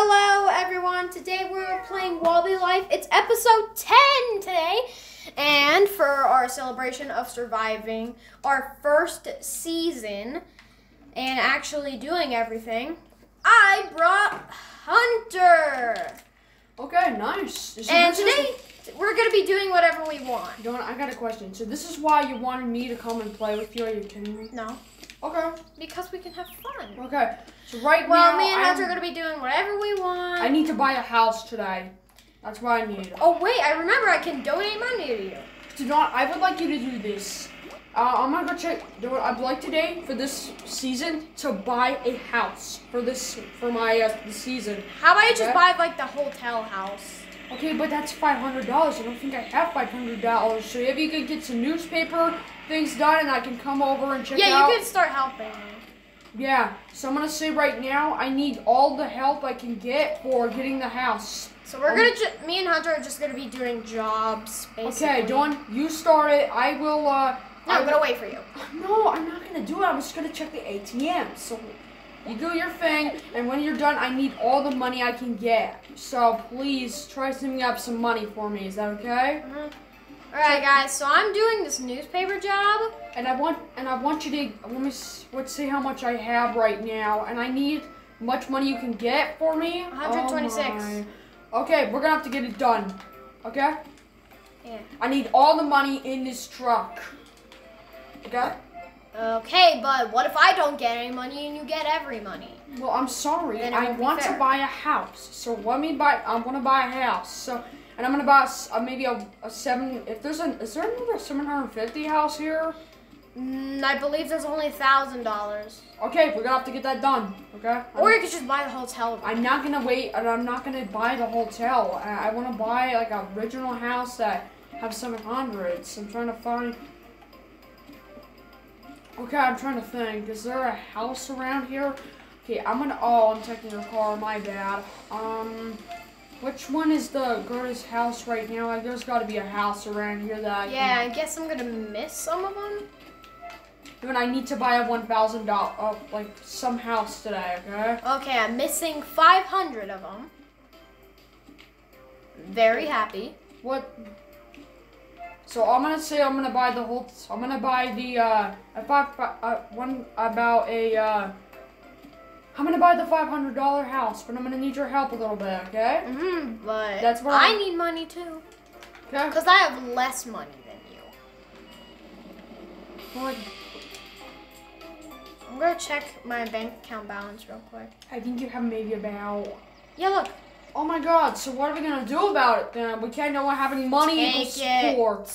Hello, everyone. Today we're playing Wobbly Life. It's episode 10 today. And for our celebration of surviving our first season and actually doing everything, I brought Hunter. Okay, nice. So And this is- today we're going to be doing whatever we want. You know I got a question. So this is why you wanted me to come and play with you? Are you kidding me? No, Okay. because we can have fun. Okay. So right Well, now, me and Hunter are going to be doing whatever we want. I need to buy a house today. That's what I need. Oh, wait, I remember I can donate money to you. Do not. I would like you to do this. Uh, I'm gonna go check. Do what I'd like today for this season to buy a house for this for my uh, the season. How about you just buy like the hotel house? Okay, but that's five hundred dollars. I don't think I have five hundred dollars. So if you could get some newspaper things done, and I can come over and check yeah, out. you can start helping me. Yeah, so I'm gonna say right now, I need all the help I can get for getting the house. So we're Um, gonna, ju- me and Hunter are just gonna be doing jobs, basically. Okay, Dawn, you start it. I will. uh... No, I'm gonna wait for you. No, I'm not gonna do it. I'm just gonna check the ATM. So you do your thing, and when you're done, I need all the money I can get. So please try saving up some money for me. Is that okay? All right, guys. So I'm doing this newspaper job. And I want and I want you to let me let's see how much I have right now, and I need much money you can get for me. 126. Oh okay, we're gonna have to get it done. Okay. Yeah. I need all the money in this truck. Okay. Okay, but what if I don't get any money and you get every money? Well, I'm sorry. I want to buy a house. So let me buy. I want to buy a house. So, and I'm gonna buy a uh, maybe a, a seven. If there's an, is there another 750 house here? Mm, I believe there's only thousand dollars. Okay, we're gonna have to get that done. Okay. Or you could just buy the hotel. I'm not gonna wait, and I'm not gonna buy the hotel. I, I want to buy like a original house that have 700s. I'm trying to find. Okay, I'm trying to think. Is there a house around here? Okay, I'm gonna. Oh, I'm taking your car. My bad. Um, which one is the greatest house right now? Like, there's got to be a house around here that. I Yeah, I guess I'm gonna miss some of them. Can, and I need to buy a one thousand dollar, uh, like some house today. Okay. Okay, I'm missing 500 of them. Very happy. What? So I'm gonna say I'm gonna buy the whole. I'm gonna buy the. Uh, if I uh, one about a. Uh, I'm gonna buy the five hundred dollar house, but I'm gonna need your help a little bit, okay? Mm-hmm, but That's what I I'm- need money too. Okay. Because I have less money than you. Well, I'm gonna check my bank account balance real quick. I think you have maybe about. Yeah, look. Oh my God! So what are we gonna do about it then? We can't have any money Take it. support.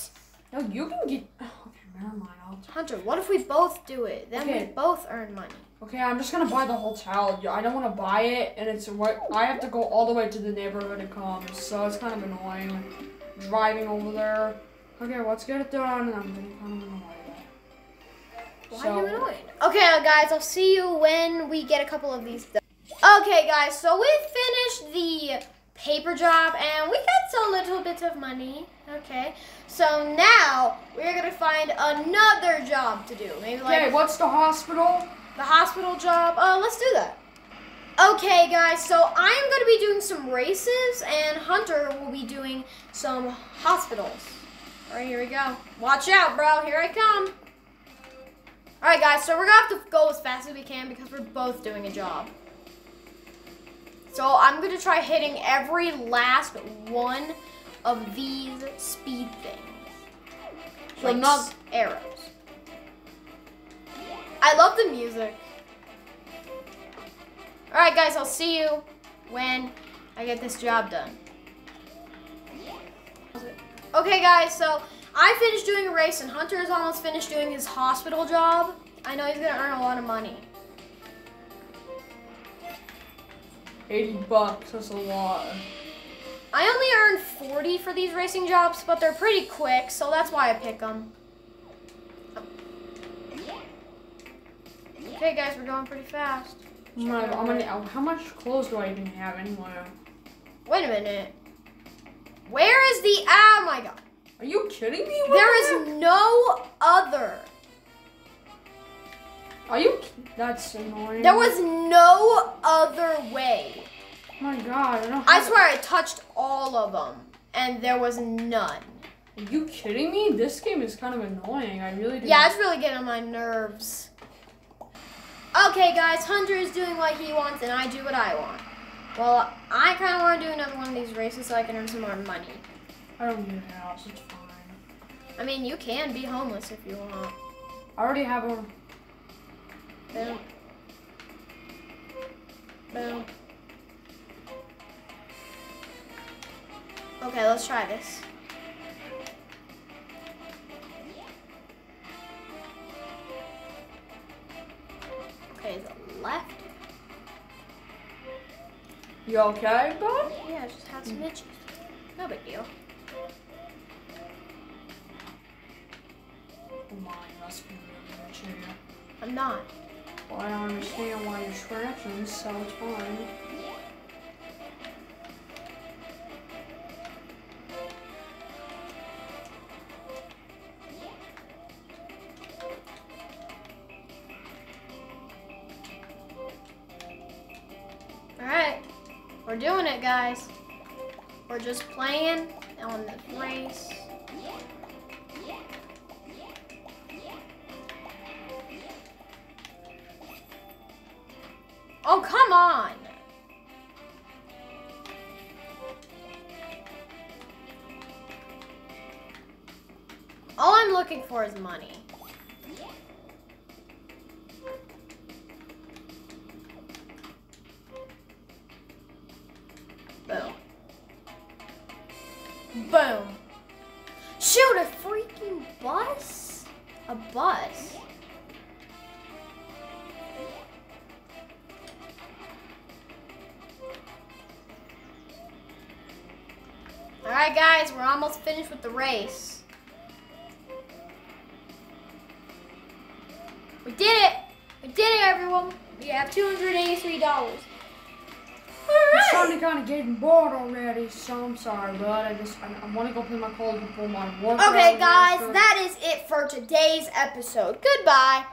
No, you can get. Okay, never mind. I'll Hunter, what if we both do it? Then we both earn money. Okay, I'm just gonna buy the hotel. Yeah, I don't want to buy it, and it's what I have to go all the way to the neighborhood to come, so it's kind of annoying driving over there. Okay, let's get it done, and I'm getting kind of annoyed. Why So- are you annoyed? Okay, uh, guys, I'll see you when we get a couple of these done. Okay, guys, so we finished the paper job and we got a little bit of money. Okay, so now we're gonna find another job to do. Maybe like Okay, what's the hospital? The hospital job. Uh, let's do that. Okay, guys, so I am going to be doing some races, and Hunter will be doing some hospitals. All right, here we go. Watch out, bro. Here I come. All right, guys, so we're going to have to go as fast as we can because we're both doing a job. So I'm going to try hitting every last one of these speed things. Like not- arrows. I love the music. All right, guys, I'll see you when I get this job done. Okay, guys, so I finished doing a race, and Hunter is almost finished doing his hospital job. I know he's gonna earn a lot of money. 80 bucks, that's a lot. I only earn 40 for these racing jobs, but they're pretty quick, so that's why I pick them. Okay, guys, we're going pretty fast. Gonna, I'm gonna, how much clothes do I even have anyway? Wait a minute. Where is the? Oh my god. Are you kidding me? What There the is no other. Are you? That's annoying. There was no other way. Oh My God, I don't. I swear I touched all of them, and there was none. Are you kidding me? This game is kind of annoying. I really. Didn't... Yeah, it's really getting on my nerves. Okay, guys, Hunter is doing what he wants, and I do what I want. Well, I kind of want to do another one of these races so I can earn some more money. I don't need a house. It's fine. I mean, you can be homeless if you want. I already have a. Boom. Boom. Okay, let's try this. Left. You okay, bud? Yeah, just had some mm. itches. No big deal. Oh my, you must be really itchy. I'm not. Well, I don't understand why you're scratching, so it's fine. We're doing it, guys. We're just playing on the race. Oh, come on! All I'm looking for is money. Boom. Shoot, a freaking bus? A bus? Alright guys, we're almost finished with the race. We did it! We did it everyone! We have $283. Starting to kind of getting bored already, so I'm sorry, bud. I just I, I want to go play my Call before my work. Okay, guys, that is it for today's episode. Goodbye.